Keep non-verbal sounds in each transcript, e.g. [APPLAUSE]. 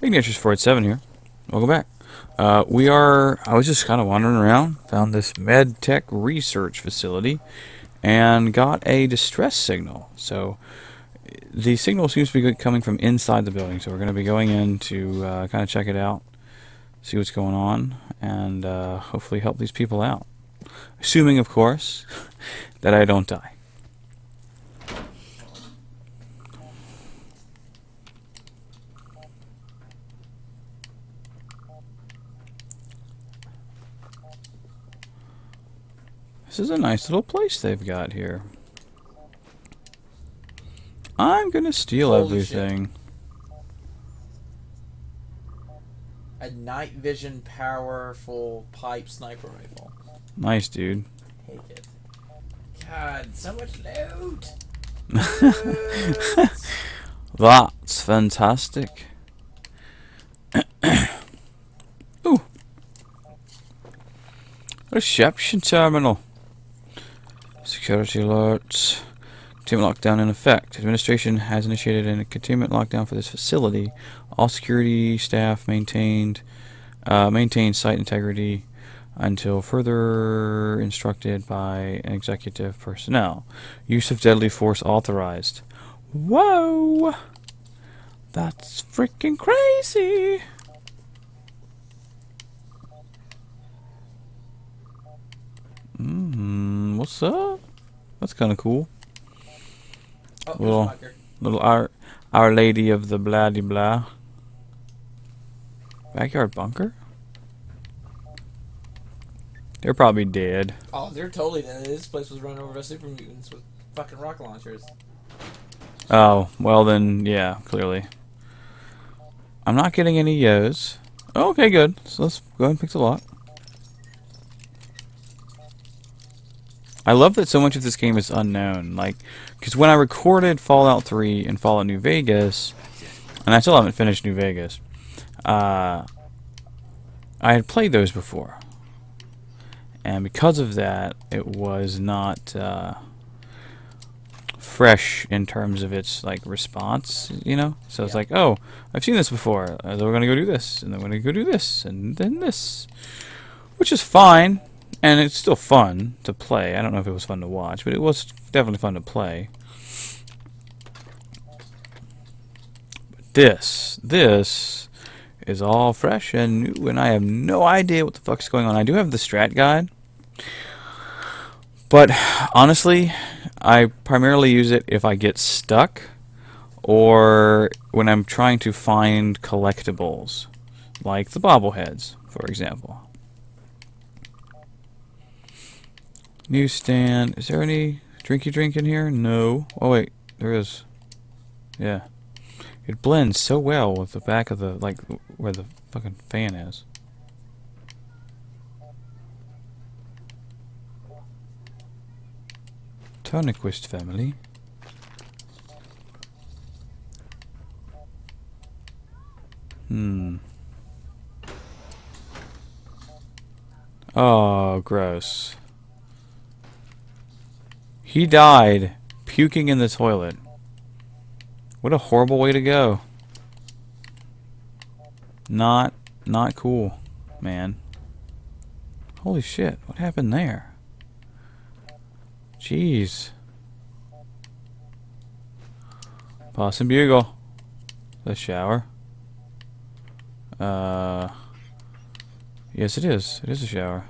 Ignatius Ford 7 here. Welcome back. Uh, we are, I was just kind of wandering around, found this Med-Tek research facility, and got a distress signal. So the signal seems to be coming from inside the building, so we're going to be going in to uh, kind of check it out, see what's going on, and uh, hopefully help these people out. Assuming, of course, [LAUGHS] that I don't die. This is a nice little place they've got here. I'm gonna steal Holy everything. A night vision powerful pipe sniper rifle. Nice, dude. Take it. God, so much loot. [LAUGHS] That's fantastic. [COUGHS] Ooh. Reception terminal. Security alerts. Containment lockdown in effect. Administration has initiated a containment lockdown for this facility. All security staff maintained uh, maintain site integrity until further instructed by executive personnel. Use of deadly force authorized. Whoa! That's freaking crazy! Mmm, what's up? That's kind of cool. Oh, there's Well, a bunker. Little Our, Our Lady of the blah de blah. Backyard bunker? They're probably dead. Oh, they're totally dead. This place was run over by super mutants with fucking rocket launchers. Oh, well then, yeah, clearly. I'm not getting any yos. Oh, okay, good. So let's go ahead and pick the lock. I love that so much of this game is unknown. Like, because when I recorded Fallout 3 and Fallout New Vegas, and I still haven't finished New Vegas, uh, I had played those before. And because of that, it was not. Uh, fresh in terms of its like response, you know. So it's Yeah. like, oh, I've seen this before. Uh, then we're gonna go do this, and then we're gonna go do this, and then this, which is fine, and it's still fun to play. I don't know if it was fun to watch, but it was definitely fun to play. But this, this is all fresh and new, and I have no idea what the fuck's going on. I do have the strat guide. But honestly, I primarily use it if I get stuck or when I'm trying to find collectibles, like the bobbleheads, for example. Newsstand. Is there any drinky drink in here? No. Oh wait, there is. Yeah. It blends so well with the back of the like where the fucking fan is. Törnequist family. Hmm. Oh, gross. He died puking in the toilet. What a horrible way to go. Not not cool, man. Holy shit, what happened there? Jeez. Boston Bugle. The shower. Uh. Yes, it is. It is a shower.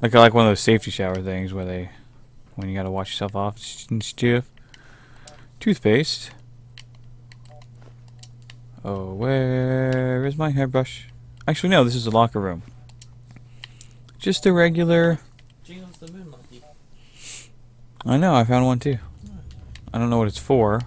Like like one of those safety shower things where they, when you gotta wash yourself off and stuff. Toothpaste. Oh, where is my hairbrush? Actually, no. This is a locker room. Just a regular. Geno's the moon monkey. I know, I found one too. I don't know what it's for.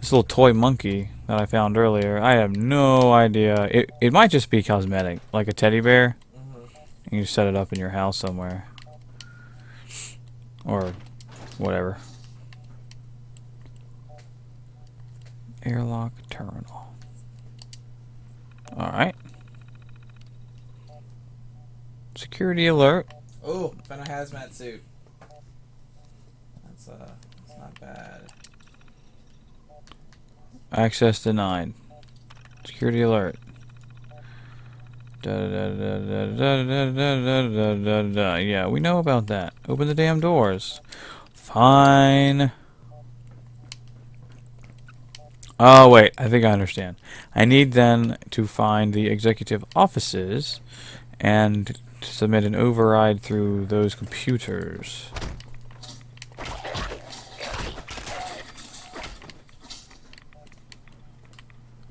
This little toy monkey that I found earlier, I have no idea. It it might just be cosmetic, like a teddy bear. Mm-hmm. You can set it up in your house somewhere. Or whatever. Airlock terminal. Alright. Security alert. Oh, found a hazmat suit. That's uh, that's not bad. Access denied. Security alert. Yeah, we know about that. Open the damn doors. Fine. Oh, wait. I think I understand. I need then to find the executive offices and submit an override through those computers.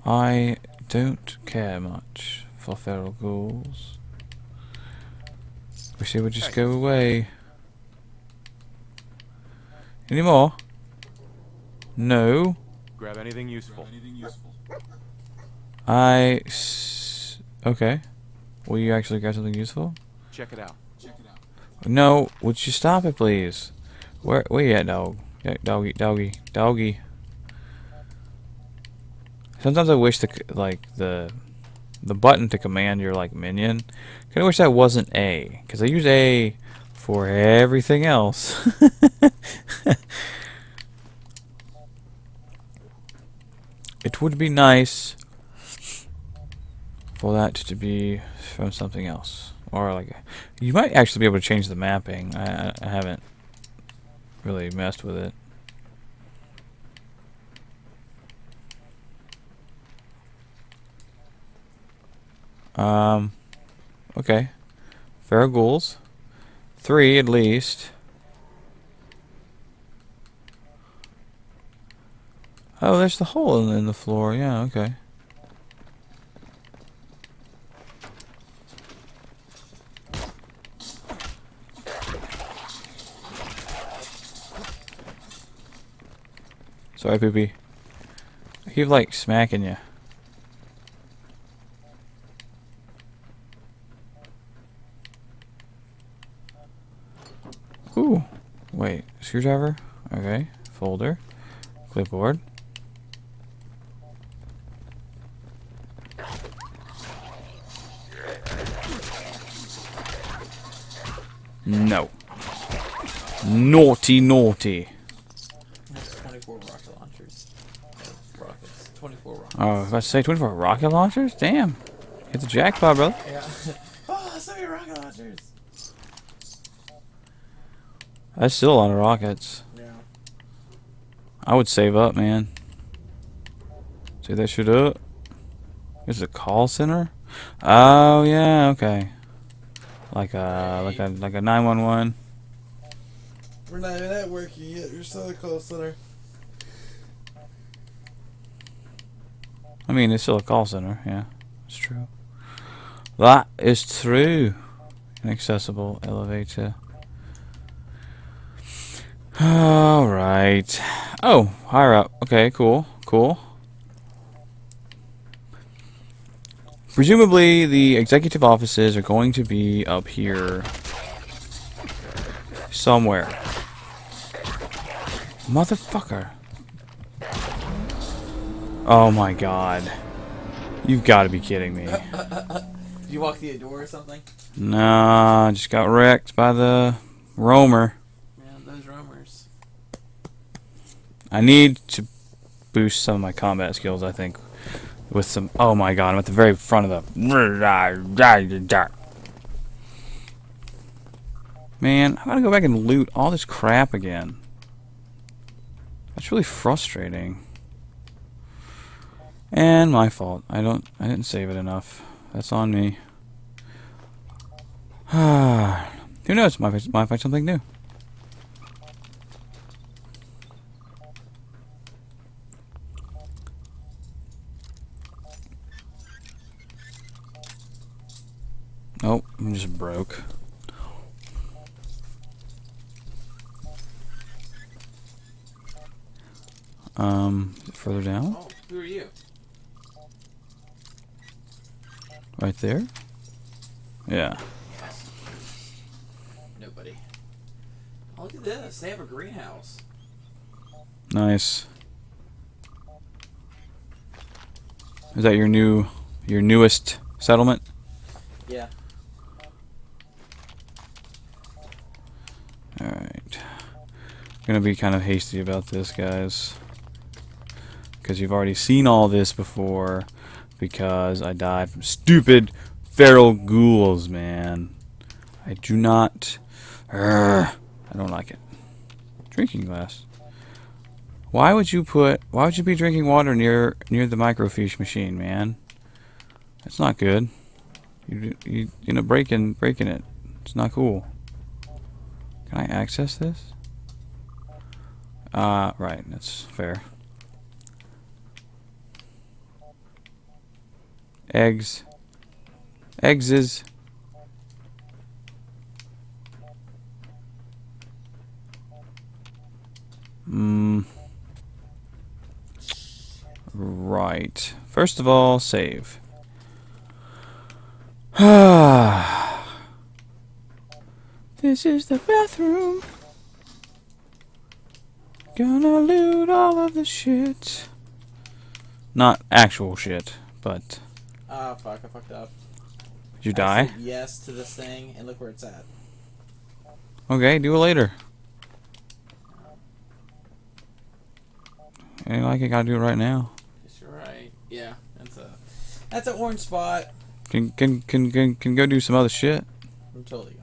I don't care much for feral ghouls. Wish they would just go away. Any more? No. Grab anything useful. I. S- okay. Will you actually grab something useful? Check it out. No. Would you stop it, please? Where? Where you at, dog? Doggy, doggy, doggy. Sometimes I wish the like the the button to command your like minion. Kind of wish that wasn't A, because I use A for everything else. [LAUGHS] it would be nice for that to be from something else, or like you might actually be able to change the mapping. I, I- I haven't really messed with it. Um, okay. Feral ghouls. Three at least. Oh, there's the hole in, in the floor. Yeah, okay. Sorry, Poopy. I keep like smacking you. Ooh. Wait. Screwdriver? Okay. Folder. Clipboard. No. Naughty, naughty. That's 24 rocket launchers. Uh, Rockets. 24 rockets. Oh, I was about to say 24 rocket launchers? Damn. Hit the jackpot, brother. Yeah. [LAUGHS] oh, so many rocket launchers. That's still a lot of rockets. Yeah. I would save up, man. See that shit up. This is a call center? Oh, yeah, okay. Like a, like a, like a 911. We're not even at work yet. You're still a call center. I mean, it's still a call center, yeah. It's true. That is true. Inaccessible elevator. Alright. Oh, higher up. Okay, cool. Cool. Presumably, the executive offices are going to be up here somewhere. Motherfucker. Oh my god. You've got to be kidding me. Did you walk through a door or something? Nah, just got wrecked by the roamer. Man, those roamers. I need to boost some of my combat skills, I think. With some. Oh my god, I'm at the very front of the. Man, I gotta go back and loot all this crap again. That's really frustrating. And my fault. I don't. I didn't save it enough. That's on me. [SIGHS] Who knows? Might, might find something new. Nope, I'm just broke. Um, further down, Oh, who are you? right there. Yeah. Nobody. Oh, look at this. They have a greenhouse. Nice. Is that your new, your newest settlement? Yeah. All right. Gonna be kind of hasty about this, guys, because you've already seen all this before. because I died from stupid feral ghouls, man. I do not. Urgh, I don't like it. Drinking glass. Why would you put? Why would you be drinking water near near the microfiche machine, man? That's not good. You you you know breaking breaking it. It's not cool. Can I access this? Uh, right. That's fair. Eggs. Eggs is. Mm. Right. First of all, save. [SIGHS] this is the bathroom. Gonna loot all of the shit. Not actual shit, but. Ah, fuck, I fucked up. Did you I die? said yes to this thing, and look where it's at. Okay, do it later. Ain't like I gotta do it right now. Yes, you're right. Yeah, that's a that's an orange spot. Can can can can, can go do some other shit. I'm totally going to.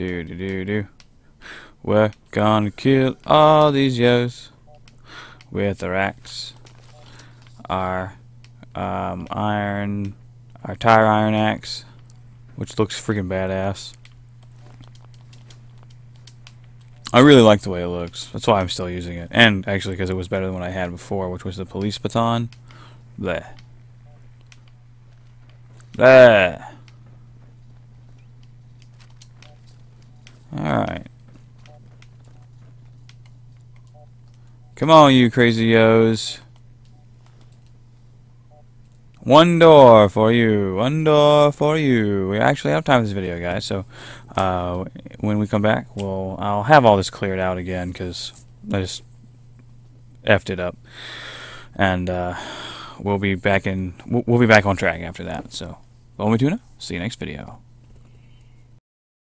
do do do do. We're gonna kill all these yos with our axe, our um, iron, our tire iron axe, which looks freaking badass. I really like the way it looks. That's why I'm still using it, and actually because it was better than what I had before, which was the police baton. Bleh. Bleh. Alright. Come on, you crazy yos. One door for you. One door for you. We actually have time for this video, guys. So, uh, when we come back, we'll I'll have all this cleared out again because I just effed it up, and uh, we'll be back in. We'll, be back on track after that. So, Lonely Tuna. See you next video.